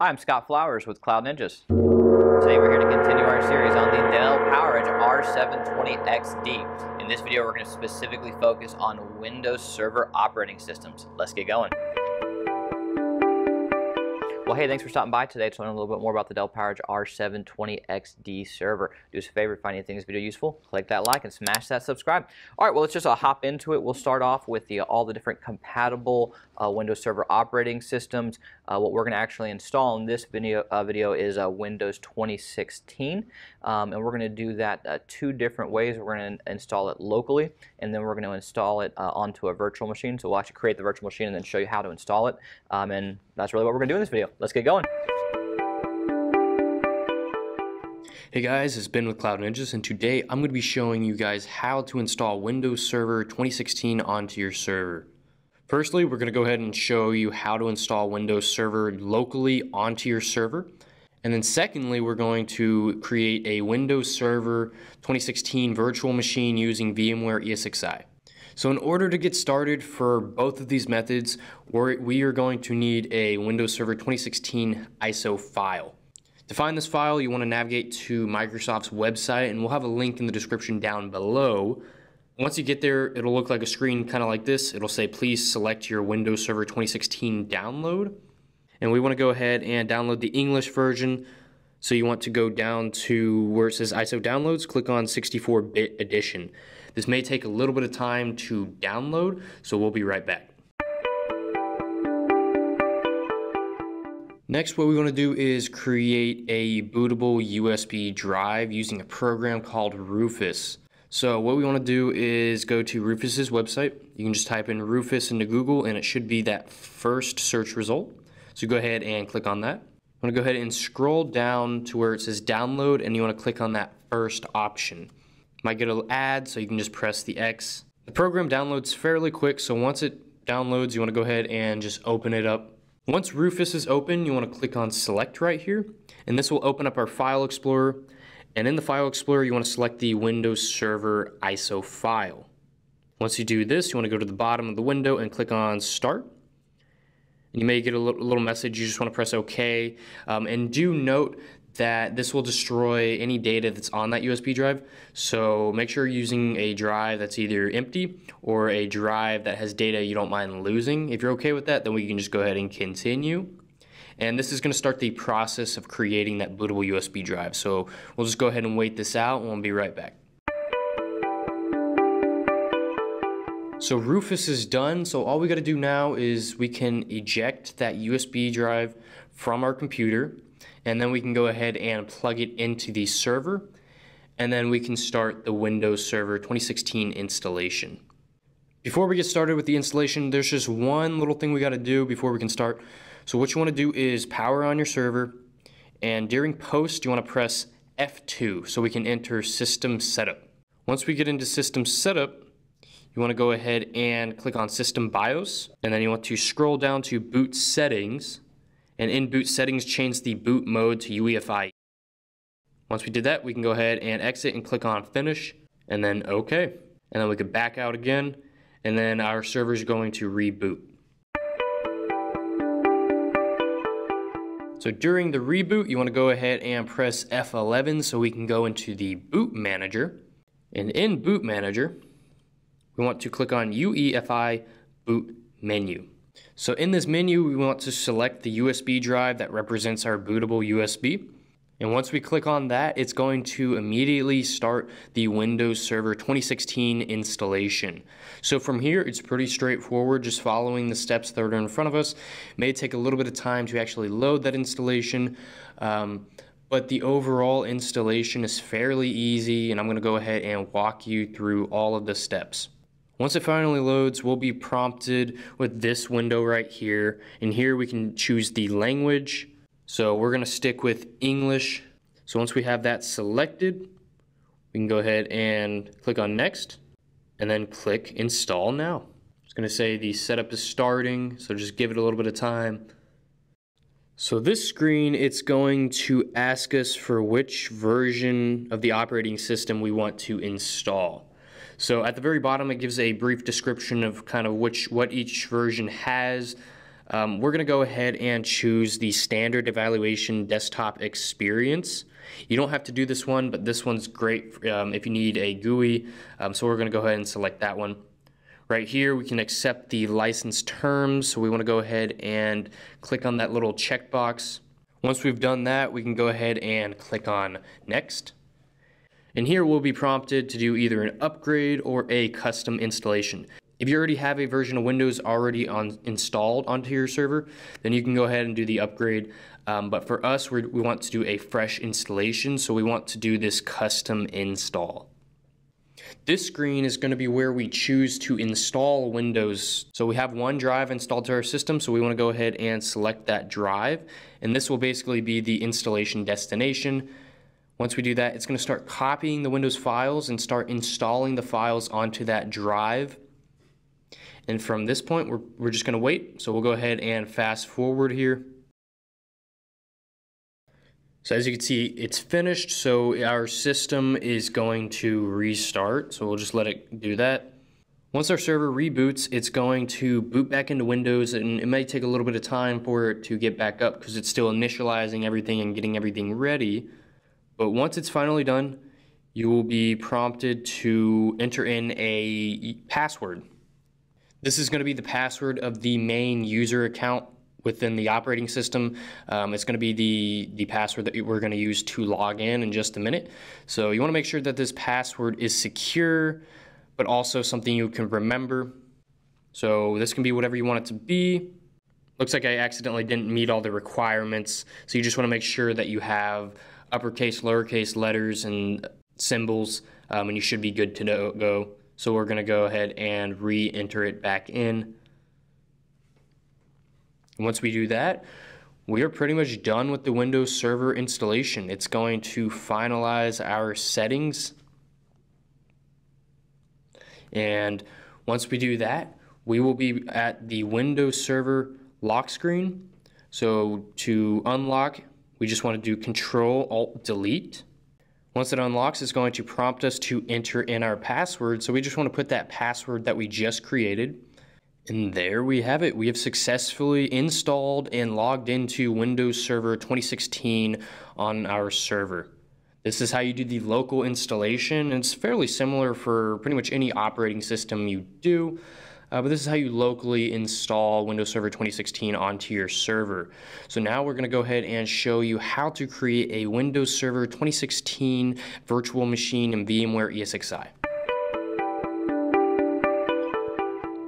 I'm Scott Flowers with Cloud Ninjas. Today we're here to continue our series on the Dell PowerEdge R720XD. In this video we're going to specifically focus on Windows Server operating systems. Let's get going. Well, hey, thanks for stopping by today to learn a little bit more about the Dell PowerEdge R720XD server. Do us a favor, if find this video useful, click that like and smash that subscribe. All right, well, let's just uh, hop into it. We'll start off with the, all the different compatible uh, Windows Server operating systems. Uh, what we're going to actually install in this video, uh, video is uh, Windows 2016, um, and we're going to do that uh, two different ways. We're going to install it locally, and then we're going to install it onto a virtual machine. So we'll actually create the virtual machine and then show you how to install it, um, and that's really what we're going to do in this video. Let's get going. Hey guys, it's Ben with Cloud Ninjas and today I'm going to be showing you guys how to install Windows Server 2016 onto your server. Firstly, we're going to go ahead and show you how to install Windows Server locally onto your server. And then secondly, we're going to create a Windows Server 2016 virtual machine using VMware ESXi. So in order to get started for both of these methods, we're, going to need a Windows Server 2016 ISO file. To find this file, you want to navigate to Microsoft's website, and we'll have a link in the description down below. Once you get there, it'll look like a screen kind of like this. It'll say, please select your Windows Server 2016 download. And we want to go ahead and download the English version. So you want to go down to where it says ISO downloads, click on 64-bit edition. This may take a little bit of time to download, so we'll be right back. Next, what we want to do is create a bootable USB drive using a program called Rufus. So what we want to do is go to Rufus's website. You can just type in Rufus into Google and it should be that first search result. So go ahead and click on that. I'm going to go ahead and scroll down to where it says download and you want to click on that first option. Might get an ad, so you can just press the X. The program downloads fairly quick, so once it downloads, you want to go ahead and just open it up. Once Rufus is open, you want to click on Select right here, and this will open up our File Explorer. And in the File Explorer, you want to select the Windows Server ISO file. Once you do this, you want to go to the bottom of the window and click on Start. And you may get a little message, you just want to press OK. Um, and do note that this will destroy any data that's on that USB drive. So make sure you're using a drive that's either empty or a drive that has data you don't mind losing. If you're okay with that, then we can just go ahead and continue. And this is going to start the process of creating that bootable USB drive. So we'll just go ahead and wait this out and we'll be right back. So Rufus is done, so all we got to do now is we can eject that USB drive from our computer and then we can go ahead and plug it into the server and then we can start the Windows Server 2016 installation. Before we get started with the installation, there's just one little thing we got to do before we can start. So what you want to do is power on your server and during post you want to press F2 so we can enter system setup. Once we get into system setup, you want to go ahead and click on system BIOS and then you want to scroll down to boot settings and in boot settings change the boot mode to UEFI. Once we did that, we can go ahead and exit and click on finish and then OK. And then we could back out again and then our server is going to reboot. So during the reboot, you want to go ahead and press F11 so we can go into the boot manager. And in boot manager, we want to click on UEFI boot menu. So in this menu, we want to select the USB drive that represents our bootable USB. And once we click on that, it's going to immediately start the Windows Server 2016 installation. So from here, it's pretty straightforward, just following the steps that are in front of us. It may take a little bit of time to actually load that installation, um, but the overall installation is fairly easy, and I'm gonna go ahead and walk you through all of the steps. Once it finally loads, we'll be prompted with this window right here. And here we can choose the language. So we're gonna stick with English. So once we have that selected, we can go ahead and click on next and then click install now. It's gonna say the setup is starting, so just give it a little bit of time. So this screen, it's going to ask us for which version of the operating system we want to install. So at the very bottom, it gives a brief description of kind of which what each version has. um, we're going to go ahead and choose the standard evaluation desktop experience. You don't have to do this one, but this one's great um, if you need a GUI. Um, so we're going to go ahead and select that one. Right here, we can accept the license terms. So we want to go ahead and click on that little checkbox. Once we've done that, we can go ahead and click on next. And here we'll be prompted to do either an upgrade or a custom installation. If you already have a version of Windows already on, installed onto your server, then you can go ahead and do the upgrade. Um, but for us, we want to do a fresh installation, so we want to do this custom install. This screen is going to be where we choose to install Windows. So we have one drive installed to our system, so we want to go ahead and select that drive. And this will basically be the installation destination. Once we do that, it's going to start copying the Windows files and start installing the files onto that drive. And from this point, we're, we're just going to wait. So we'll go ahead and fast forward here. So as you can see, it's finished. So our system is going to restart. So we'll just let it do that. Once our server reboots, it's going to boot back into Windows and it may take a little bit of time for it to get back up because it's still initializing everything and getting everything ready. But once it's finally done, you will be prompted to enter in a password. This is going to be the password of the main user account within the operating system. Um, it's going to be the, the password that we're going to use to log in in just a minute. So you want to make sure that this password is secure, but also something you can remember. So this can be whatever you want it to be. Looks like I accidentally didn't meet all the requirements. So you just want to make sure that you have uppercase, lowercase letters, and symbols, um, and you should be good to go. So we're going to go ahead and re-enter it back in. And once we do that, we are pretty much done with the Windows Server installation. It's going to finalize our settings. And once we do that, we will be at the Windows Server lock screen. So to unlock, we just want to do Control Alt Delete. Once it unlocks, it's going to prompt us to enter in our password. So we just want to put that password that we just created. And there we have it. We have successfully installed and logged into Windows Server 2016 on our server. This is how you do the local installation. It's fairly similar for pretty much any operating system you do. Uh, but this is how you locally install Windows Server 2016 onto your server. So now we're going to go ahead and show you how to create a Windows Server 2016 virtual machine in VMware ESXi.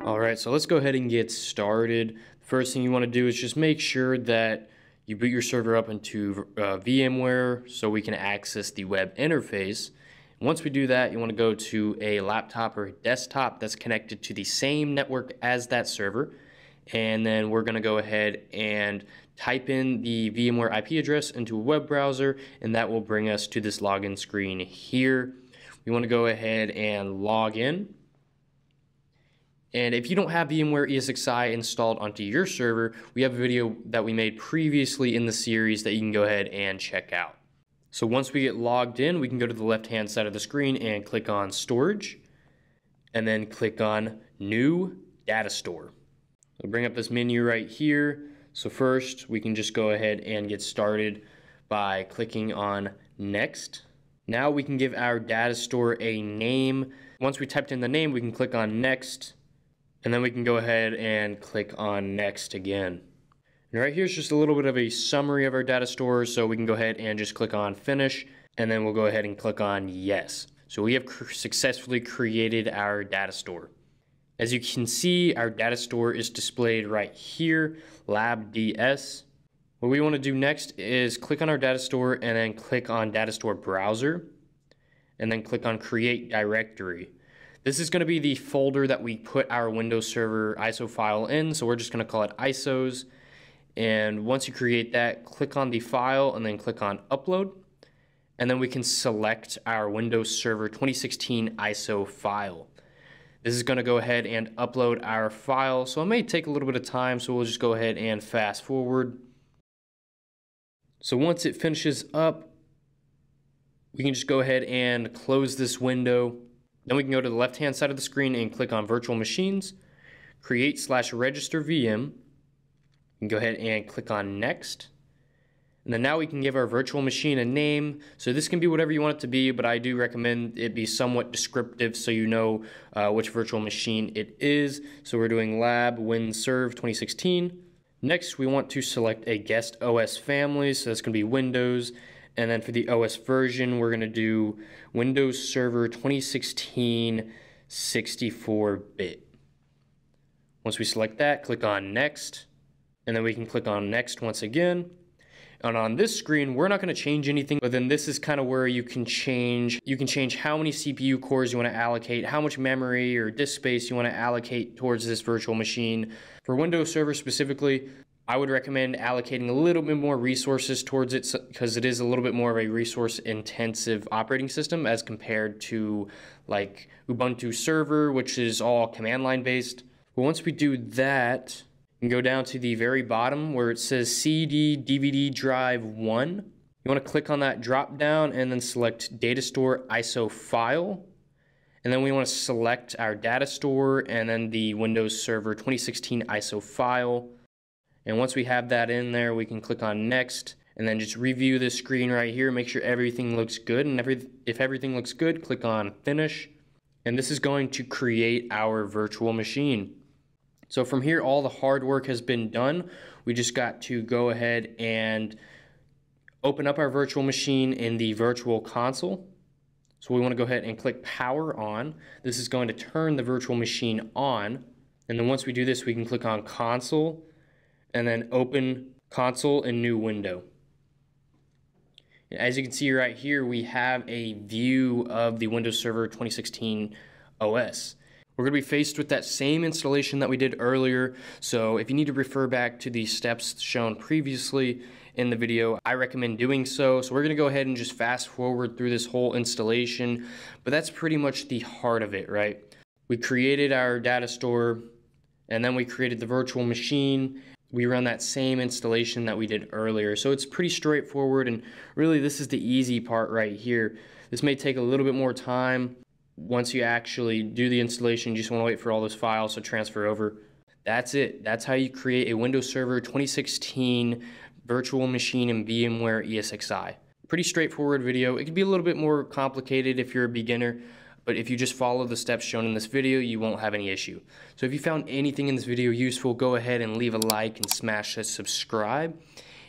Alright, so let's go ahead and get started. First thing you want to do is just make sure that you boot your server up into uh, VMware so we can access the web interface. Once we do that, you want to go to a laptop or a desktop that's connected to the same network as that server. And then we're going to go ahead and type in the VMware IP address into a web browser, and that will bring us to this login screen here. We want to go ahead and log in. And if you don't have VMware ESXi installed onto your server, we have a video that we made previously in the series that you can go ahead and check out. So once we get logged in, we can go to the left-hand side of the screen and click on Storage, and then click on New Data Store. We'll bring up this menu right here. So first, we can just go ahead and get started by clicking on Next. Now we can give our data store a name. Once we typed in the name, we can click on Next, and then we can go ahead and click on Next again. Right here is just a little bit of a summary of our data store, so we can go ahead and just click on finish, and then we'll go ahead and click on yes. So we have cr successfully created our data store. As you can see, our data store is displayed right here, LabDS. What we want to do next is click on our data store and then click on data store browser, and then click on create directory. This is going to be the folder that we put our Windows Server ISO file in, so we're just going to call it ISOs. And once you create that, click on the file and then click on upload. And then we can select our Windows Server 2016 ISO file. This is going to go ahead and upload our file. So it may take a little bit of time, so we'll just go ahead and fast forward. So once it finishes up, we can just go ahead and close this window. Then we can go to the left-hand side of the screen and click on Virtual Machines, Create slash Register VM, You can go ahead and click on next. And then now we can give our virtual machine a name. So this can be whatever you want it to be, but I do recommend it be somewhat descriptive so you know uh, which virtual machine it is. So we're doing lab WinServe 2016. Next, we want to select a guest OS family. So that's going to be Windows. And then for the OS version, we're going to do Windows Server 2016 64-bit. Once we select that, click on Next. And then we can click on Next once again. And on this screen, we're not going to change anything, but then this is kind of where you can change. You can change how many CPU cores you want to allocate, how much memory or disk space you want to allocate towards this virtual machine. For Windows Server specifically, I would recommend allocating a little bit more resources towards it because it is a little bit more of a resource intensive operating system as compared to like Ubuntu Server, which is all command line based. But once we do that, and go down to the very bottom where it says CD DVD drive 1. You want to click on that drop down and then select data store ISO file. And then we want to select our data store and then the Windows Server 2016 ISO file. And once we have that in there, we can click on next and then just review this screen right here, make sure everything looks good. And every, if everything looks good, click on finish. And this is going to create our virtual machine. So from here, all the hard work has been done. We just got to go ahead and open up our virtual machine in the virtual console. So we want to go ahead and click power on. This is going to turn the virtual machine on. And then once we do this, we can click on console and then open console in new window. As you can see right here, we have a view of the Windows Server 2016 OS. We're going to be faced with that same installation that we did earlier. So if you need to refer back to the steps shown previously in the video, I recommend doing so. So we're going to go ahead and just fast forward through this whole installation. But that's pretty much the heart of it, right? We created our data store and then we created the virtual machine we run that same installation that we did earlier. So it's pretty straightforward and really this is the easy part right here. This may take a little bit more time once you actually do the installation, you just want to wait for all those files to transfer over. That's it. That's how you create a Windows Server 2016 virtual machine in VMware ESXi. Pretty straightforward video. It could be a little bit more complicated if you're a beginner, but if you just follow the steps shown in this video, you won't have any issue. So if you found anything in this video useful, go ahead and leave a like and smash that subscribe.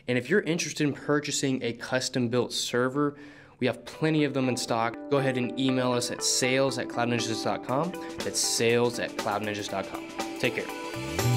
And if you're interested in purchasing a custom built server, we have plenty of them in stock. Go ahead and email us at sales at cloudninjas.com. That's sales at cloudninjas.com. Take care.